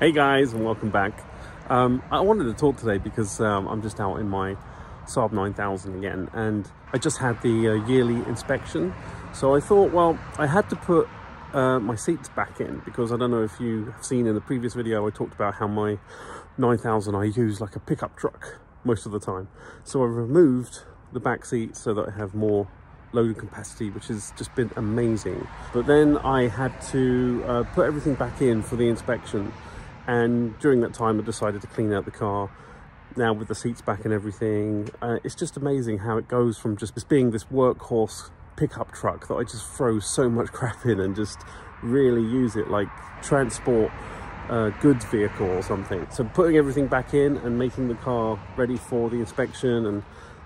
Hey guys and welcome back. Um, I wanted to talk today because um, I'm just out in my Saab 9000 again and I just had the uh, yearly inspection. So I thought well I had to put uh, my seats back in because I don't know if you have seen in the previous video I talked about how my 9000 I use like a pickup truck most of the time. So I removed the back seats so that I have more loading capacity which has just been amazing. But then I had to uh, put everything back in for the inspection and during that time I decided to clean out the car now with the seats back and everything. Uh, it's just amazing how it goes from just being this workhorse pickup truck that I just throw so much crap in and just really use it like transport uh, goods vehicle or something. So putting everything back in and making the car ready for the inspection and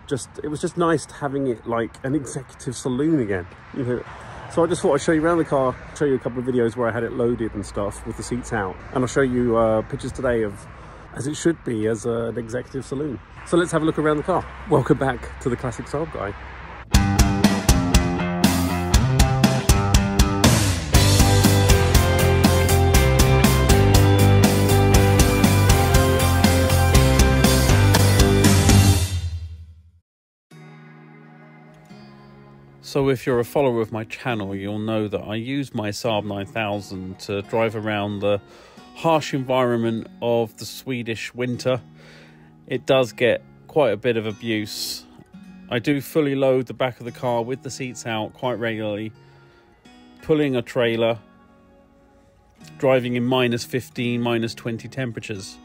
just it was just nice having it like an executive saloon again you know so I just thought I'd show you around the car, show you a couple of videos where I had it loaded and stuff with the seats out. And I'll show you uh, pictures today of as it should be as uh, an executive saloon. So let's have a look around the car. Welcome back to the Classic Saab Guy. So if you're a follower of my channel, you'll know that I use my Saab 9000 to drive around the harsh environment of the Swedish winter. It does get quite a bit of abuse. I do fully load the back of the car with the seats out quite regularly, pulling a trailer, driving in minus 15, minus 20 temperatures.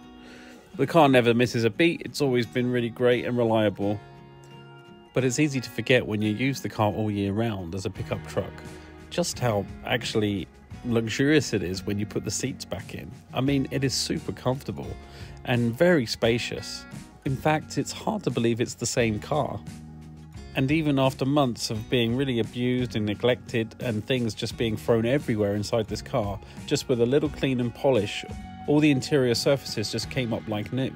The car never misses a beat, it's always been really great and reliable. But it's easy to forget when you use the car all year round as a pickup truck just how actually luxurious it is when you put the seats back in. I mean, it is super comfortable and very spacious. In fact, it's hard to believe it's the same car. And even after months of being really abused and neglected and things just being thrown everywhere inside this car, just with a little clean and polish, all the interior surfaces just came up like new.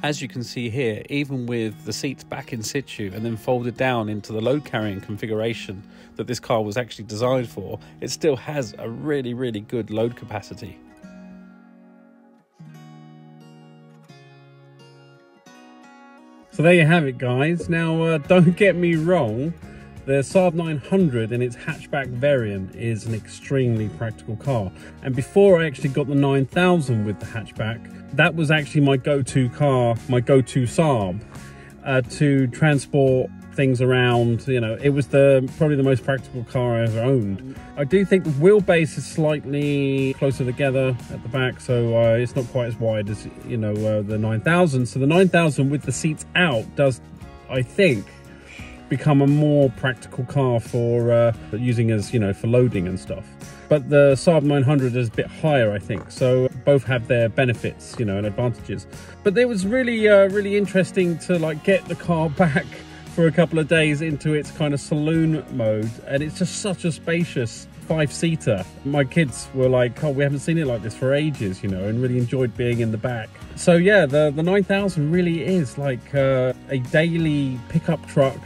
As you can see here, even with the seats back in situ and then folded down into the load carrying configuration that this car was actually designed for, it still has a really, really good load capacity. So there you have it guys. Now uh, don't get me wrong, the Saab 900 in its hatchback variant is an extremely practical car. And before I actually got the 9000 with the hatchback, that was actually my go-to car, my go-to Saab uh, to transport things around. You know, it was the probably the most practical car I ever owned. I do think the wheelbase is slightly closer together at the back, so uh, it's not quite as wide as you know uh, the 9000. So the 9000 with the seats out does, I think, become a more practical car for uh, using as you know for loading and stuff but the Saab 900 is a bit higher, I think. So both have their benefits, you know, and advantages. But it was really, uh, really interesting to like get the car back for a couple of days into its kind of saloon mode, and it's just such a spacious five-seater. My kids were like, "Oh, we haven't seen it like this for ages," you know, and really enjoyed being in the back. So yeah, the the 9000 really is like uh, a daily pickup truck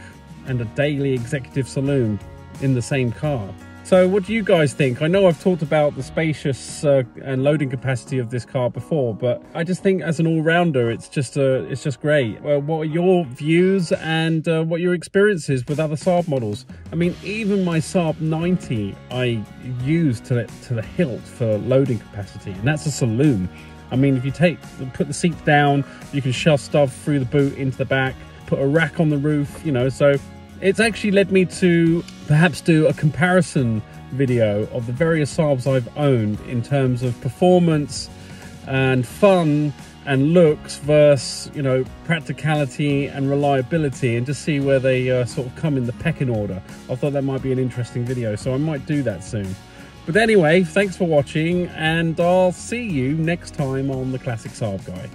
and a daily executive saloon in the same car. So what do you guys think? I know I've talked about the spacious uh, and loading capacity of this car before, but I just think as an all-rounder, it's just uh, it's just great. Well, what are your views and uh, what your experiences with other Saab models? I mean, even my Saab 90, I use to to the hilt for loading capacity, and that's a saloon. I mean, if you take put the seats down, you can shove stuff through the boot into the back, put a rack on the roof, you know, so it's actually led me to perhaps do a comparison video of the various Saabs I've owned in terms of performance and fun and looks versus you know practicality and reliability and just see where they uh, sort of come in the pecking order. I thought that might be an interesting video so i might do that soon. But anyway thanks for watching and i'll see you next time on the classic saab guy